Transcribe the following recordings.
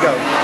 go.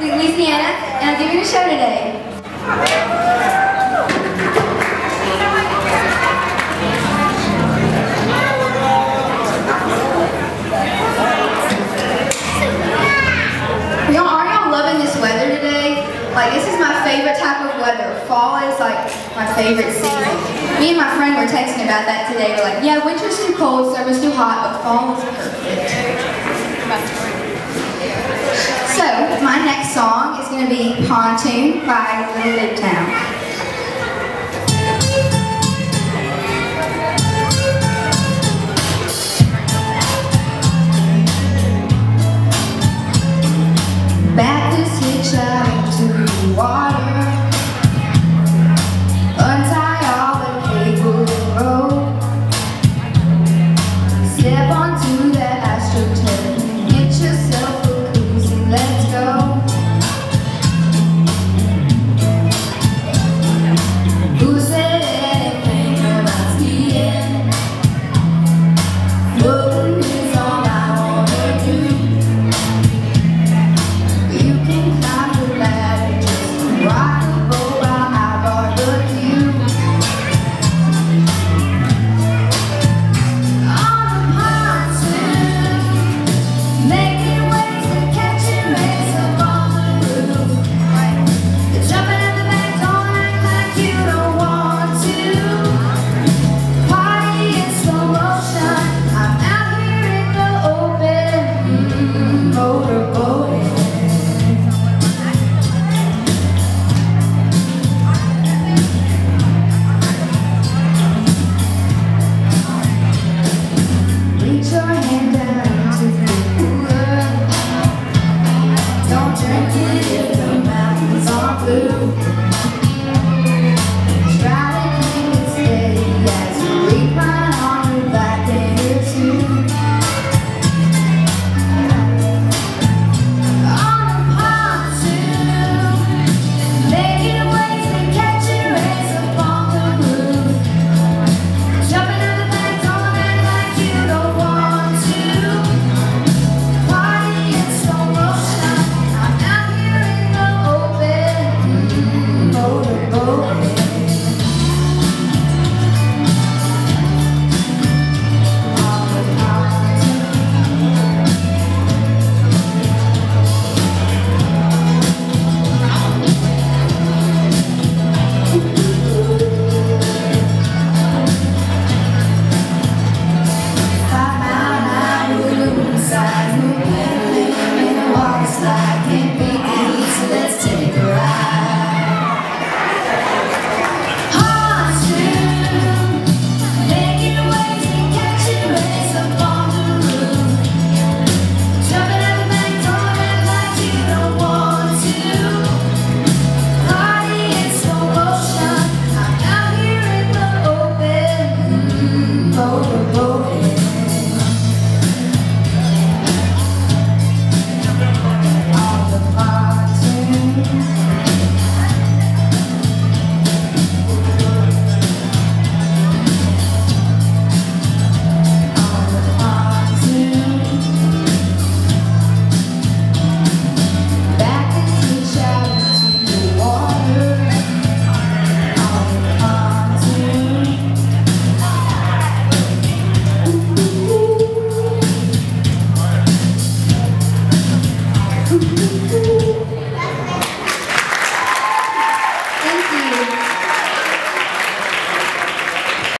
Louisiana, and I'm doing a show today. Like, this is my favorite type of weather. Fall is, like, my favorite season. Me and my friend were texting about that today. We're like, yeah, winter's too cold, summer's too hot, but fall is perfect. So, my next song is going to be Pontoon by Little Big Town.